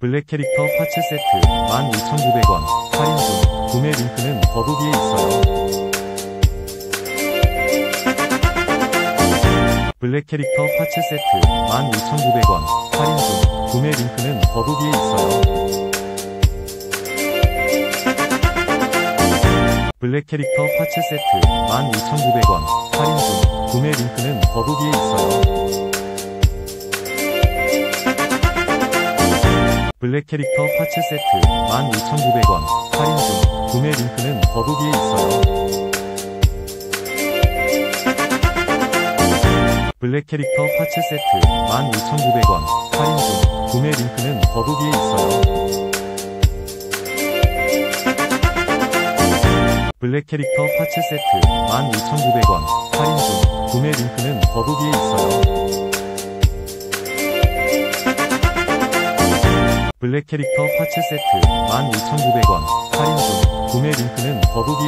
블랙 캐릭터 parts 세트 12,900원 할인 중 구매 링크는 더보기에 있어요. 블랙 캐릭터 parts 세트 12,900원 할인 중 구매 링크는 더보기에 있어요. 블랙 캐릭터 parts 세트 12,900원 할인 중 구매 링크는 더보기에 있어요. 블랙 캐릭터 parts 세트 12,900원 할인 중 구매 링크는 더보기에 있어요. 블랙 캐릭터 parts 세트 12,900원 할인 중 구매 링크는 더보기에 있어요. 블랙 캐릭터 parts 세트 12,900원 할인 중 구매 링크는 더보기에 있어요. 블랙 캐릭터 파츠 세트 12,900원. 할인 중. 구매 링크는 더보기에